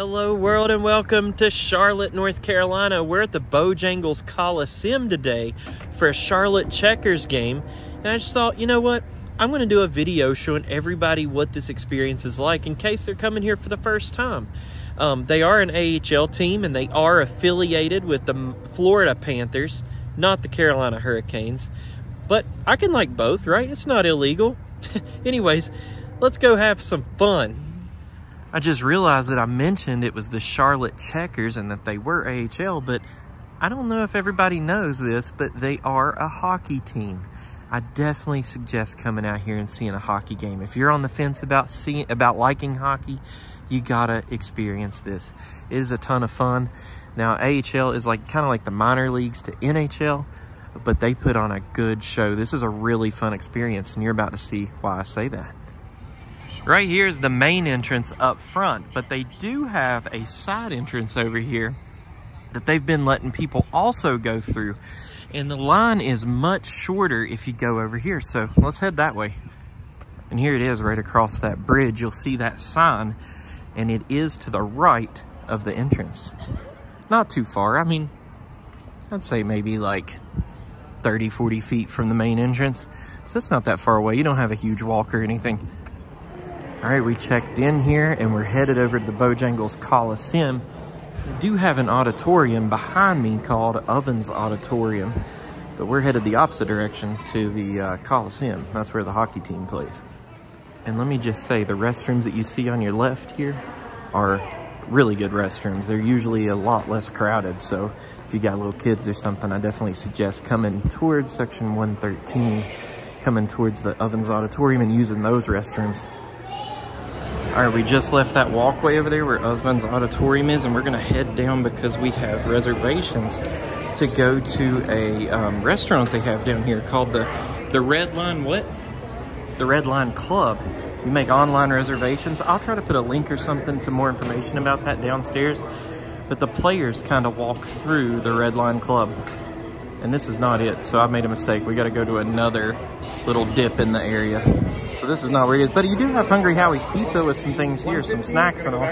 Hello, world, and welcome to Charlotte, North Carolina. We're at the Bojangles Coliseum today for a Charlotte Checkers game. And I just thought, you know what? I'm going to do a video showing everybody what this experience is like in case they're coming here for the first time. Um, they are an AHL team and they are affiliated with the Florida Panthers, not the Carolina Hurricanes. But I can like both, right? It's not illegal. Anyways, let's go have some fun. I just realized that I mentioned it was the Charlotte Checkers and that they were AHL, but I don't know if everybody knows this, but they are a hockey team. I definitely suggest coming out here and seeing a hockey game. If you're on the fence about seeing about liking hockey, you gotta experience this. It is a ton of fun. Now AHL is like kind of like the minor leagues to NHL, but they put on a good show. This is a really fun experience, and you're about to see why I say that. Right here is the main entrance up front, but they do have a side entrance over here that they've been letting people also go through. And the line is much shorter if you go over here. So let's head that way. And here it is right across that bridge. You'll see that sign and it is to the right of the entrance. Not too far. I mean, I'd say maybe like 30, 40 feet from the main entrance. So it's not that far away. You don't have a huge walk or anything. All right, we checked in here and we're headed over to the Bojangles Coliseum. We do have an auditorium behind me called Ovens Auditorium, but we're headed the opposite direction to the uh, Coliseum. That's where the hockey team plays. And let me just say, the restrooms that you see on your left here are really good restrooms. They're usually a lot less crowded, so if you got little kids or something, I definitely suggest coming towards section 113, coming towards the Ovens Auditorium and using those restrooms. All right, we just left that walkway over there where Ovens Auditorium is, and we're gonna head down because we have reservations to go to a um, restaurant they have down here called the the Red Line what? The Red Line Club. You make online reservations. I'll try to put a link or something to more information about that downstairs. But the players kind of walk through the Red Line Club. And this is not it, so I made a mistake. We gotta go to another little dip in the area. So this is not where it is. But you do have Hungry Howie's Pizza with some things here, some snacks and all.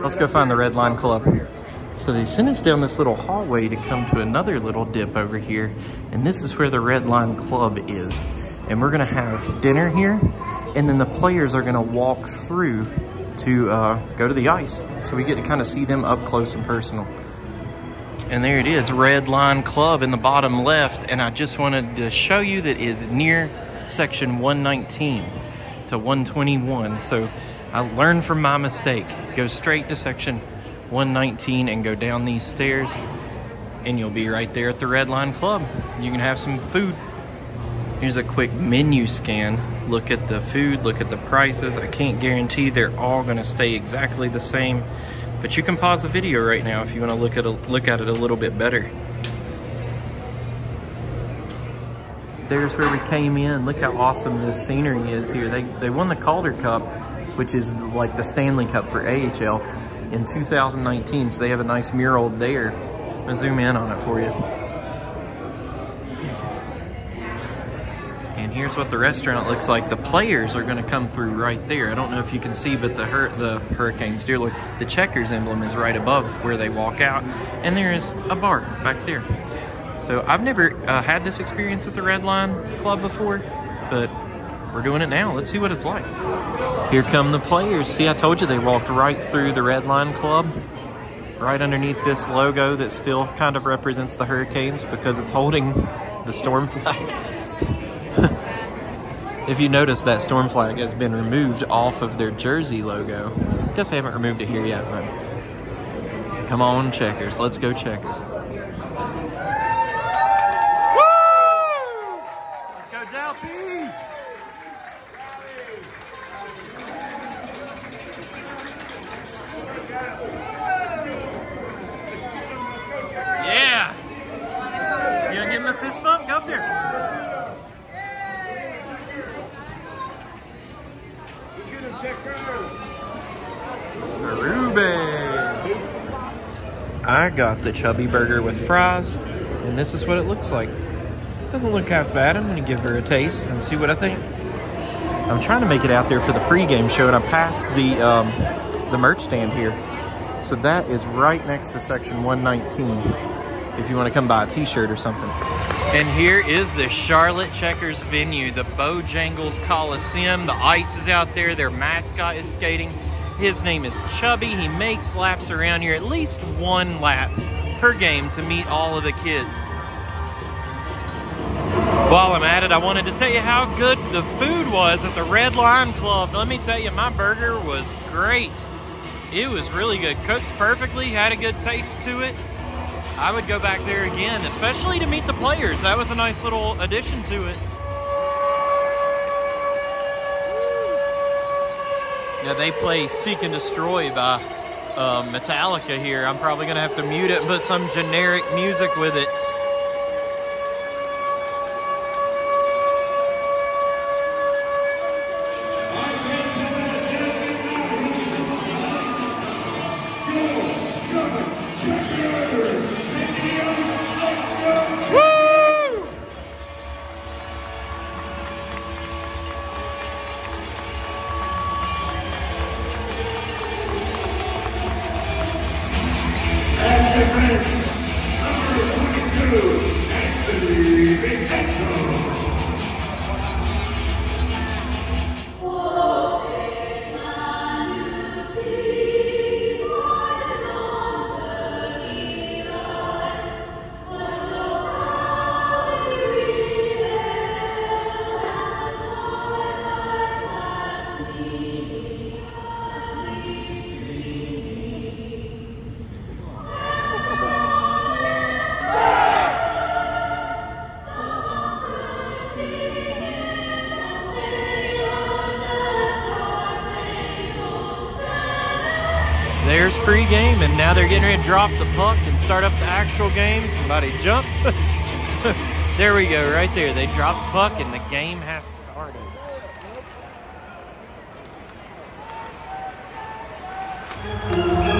Let's go find the Red Line Club. So they sent us down this little hallway to come to another little dip over here. And this is where the Red Line Club is. And we're gonna have dinner here. And then the players are gonna walk through to uh, go to the ice. So we get to kind of see them up close and personal. And there it is, Red Line Club in the bottom left. And I just wanted to show you that is near section 119 to 121. So I learned from my mistake. Go straight to section 119 and go down these stairs and you'll be right there at the Red Line Club. You can have some food. Here's a quick menu scan. Look at the food, look at the prices. I can't guarantee they're all gonna stay exactly the same, but you can pause the video right now if you wanna look at, a, look at it a little bit better. There's where we came in. Look how awesome this scenery is here. They, they won the Calder Cup, which is like the Stanley Cup for AHL in 2019. So they have a nice mural there. I'm gonna zoom in on it for you. And here's what the restaurant looks like. The players are gonna come through right there. I don't know if you can see, but the Hur the Hurricanes, dear Lord, the checkers emblem is right above where they walk out. And there is a bar back there. So I've never uh, had this experience at the Red Line Club before, but we're doing it now. Let's see what it's like. Here come the players. See, I told you they walked right through the Red Line Club, right underneath this logo that still kind of represents the Hurricanes because it's holding the storm flag. if you notice, that storm flag has been removed off of their jersey logo. Guess I haven't removed it here yet, but come on, checkers. Let's go, checkers. fist bump? Go up there. Ruben. I got the chubby burger with fries, and this is what it looks like. It Doesn't look half bad. I'm gonna give her a taste and see what I think. I'm trying to make it out there for the pregame show, and I passed the um, the merch stand here, So that is right next to section 119 if you want to come buy a t-shirt or something. And here is the Charlotte Checkers venue, the Bojangles Coliseum. The ice is out there, their mascot is skating. His name is Chubby. He makes laps around here, at least one lap per game to meet all of the kids. While I'm at it, I wanted to tell you how good the food was at the Red Line Club. Let me tell you, my burger was great. It was really good. Cooked perfectly, had a good taste to it. I would go back there again, especially to meet the players. That was a nice little addition to it. Now they play Seek and Destroy by uh, Metallica here. I'm probably going to have to mute it and put some generic music with it. Pregame, and now they're getting ready to drop the puck and start up the actual game. Somebody jumped. there we go, right there. They dropped the puck, and the game has started.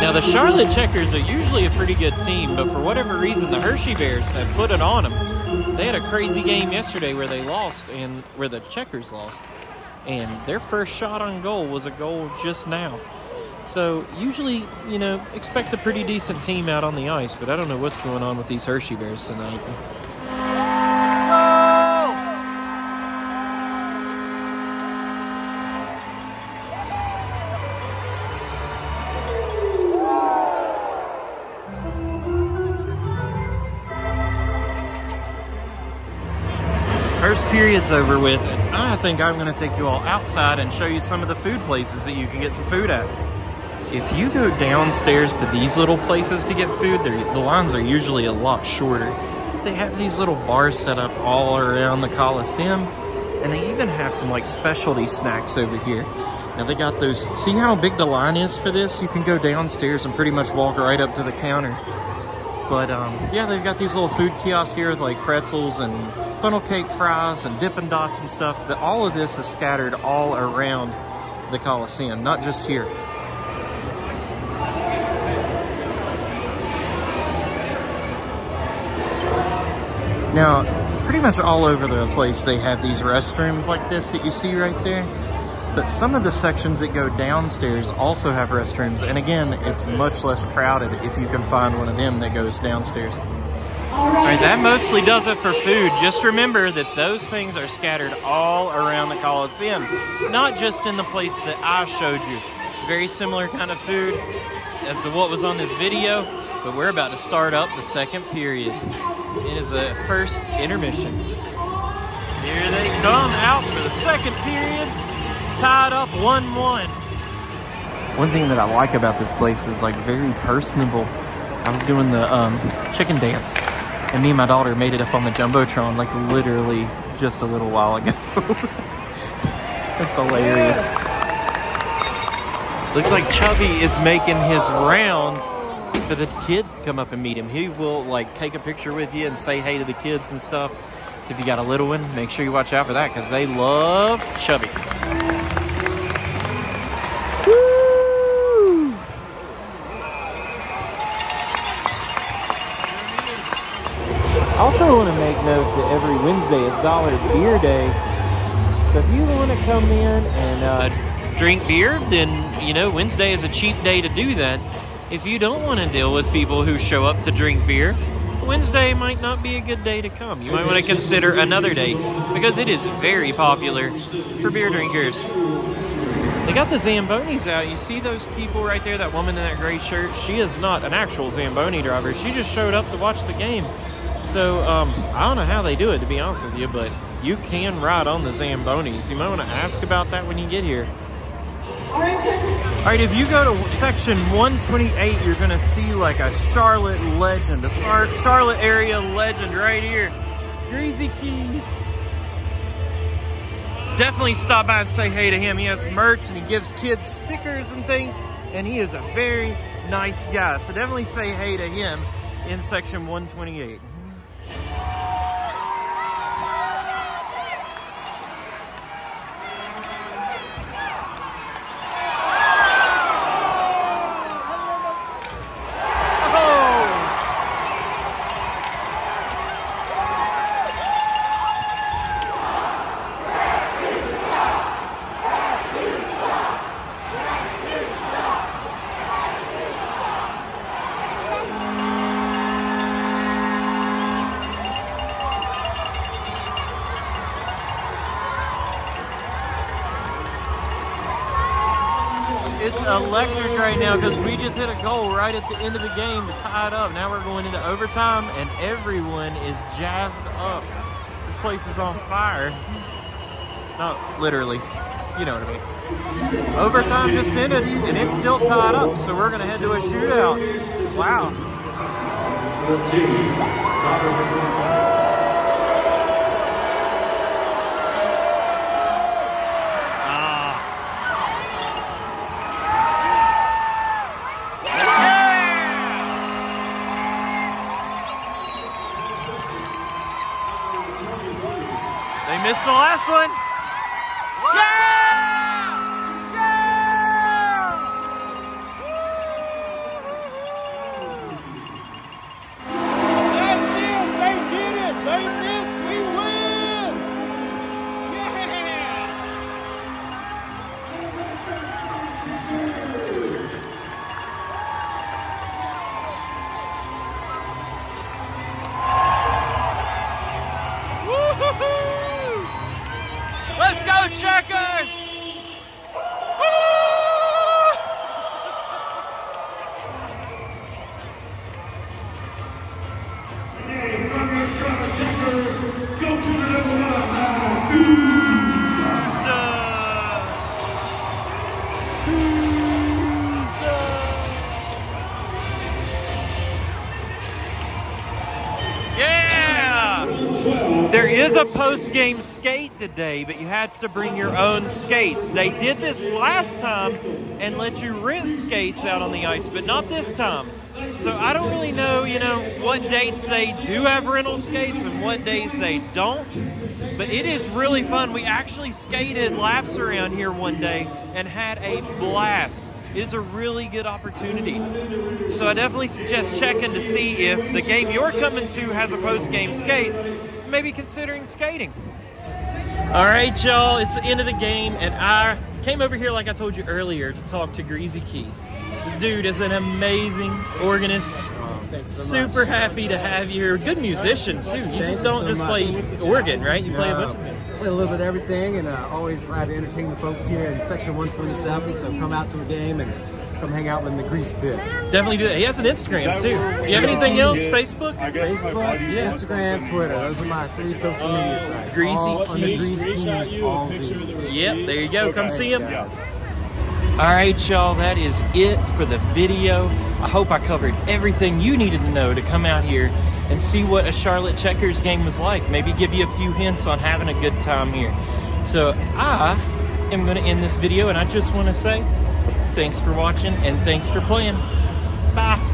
Now, the Charlotte Checkers are usually a pretty good team, but for whatever reason, the Hershey Bears have put it on them. They had a crazy game yesterday where they lost, and where the Checkers lost. And their first shot on goal was a goal just now. So usually, you know, expect a pretty decent team out on the ice, but I don't know what's going on with these Hershey Bears tonight. First period's over with, and I think I'm going to take you all outside and show you some of the food places that you can get some food at if you go downstairs to these little places to get food, the lines are usually a lot shorter. They have these little bars set up all around the Coliseum, and they even have some like specialty snacks over here. Now they got those, see how big the line is for this? You can go downstairs and pretty much walk right up to the counter. But um, yeah, they've got these little food kiosks here with like pretzels and funnel cake fries and Dippin' Dots and stuff. All of this is scattered all around the Coliseum, not just here. Now, pretty much all over the place they have these restrooms like this that you see right there. But some of the sections that go downstairs also have restrooms. And again, it's much less crowded if you can find one of them that goes downstairs. All right, that mostly does it for food. Just remember that those things are scattered all around the Coliseum, not just in the place that I showed you. Very similar kind of food as to what was on this video, but we're about to start up the second period. It is the first intermission. Here they come out for the second period, tied up 1-1. One thing that I like about this place is like very personable. I was doing the um, chicken dance and me and my daughter made it up on the Jumbotron like literally just a little while ago. That's hilarious. Looks like Chubby is making his rounds for the kids to come up and meet him. He will like take a picture with you and say hey to the kids and stuff. So if you got a little one, make sure you watch out for that because they love Chubby. Woo! Also want to make note that every Wednesday is Dollar Beer Day. So if you want to come in and uh, drink beer, then, you know, Wednesday is a cheap day to do that if you don't want to deal with people who show up to drink beer, Wednesday might not be a good day to come. You might want to consider another day because it is very popular for beer drinkers. They got the Zambonis out. You see those people right there, that woman in that gray shirt? She is not an actual Zamboni driver. She just showed up to watch the game. So, um, I don't know how they do it, to be honest with you, but you can ride on the Zambonis. You might want to ask about that when you get here. All right, if you go to section 128, you're gonna see like a Charlotte legend, a Charlotte area legend right here. Greazy Keyz. Definitely stop by and say hey to him. He has merch and he gives kids stickers and things, and he is a very nice guy. So definitely say hey to him in section 128. It's electric right now because we just hit a goal right at the end of the game to tie it up. Now we're going into overtime and everyone is jazzed up. This place is on fire. Not literally, you know what I mean. Overtime just ended and it's still tied up, so we're gonna head to a shootout. Wow. One. A post-game skate today, but you have to bring your own skates. They did this last time and let you rent skates out on the ice, but not this time. So I don't really know, you know, what dates they do have rental skates and what days they don't. But it is really fun. We actually skated laps around here one day and had a blast. It is a really good opportunity. So I definitely suggest checking to see if the game you're coming to has a post-game skate maybe considering skating. All right, y'all, it's the end of the game, and I came over here, like I told you earlier, to talk to Greazy Keyz. This dude is an amazing organist. Oh, so Super much. happy to have you here. Good musician, too. You Thanks just don't so just much. play organ, right? You play a bunch of things. Play a little bit of everything, and uh, always glad to entertain the folks here in Section 127. So come out to a game and come hang out in the grease pit. Definitely do that. He has an Instagram too. Do you have anything else? Facebook? Facebook, yeah. Instagram, Twitter. Those are my three social media uh, sites. Greazy all Keyz. Greazy Keyz, all Yep, there you go. Come see him. All right, y'all, that is it for the video. I hope I covered everything you needed to know to come out here and see what a Charlotte Checkers game was like. Maybe give you a few hints on having a good time here. So I am going to end this video, and I just want to say Thanks for watching and thanks for playing. Bye.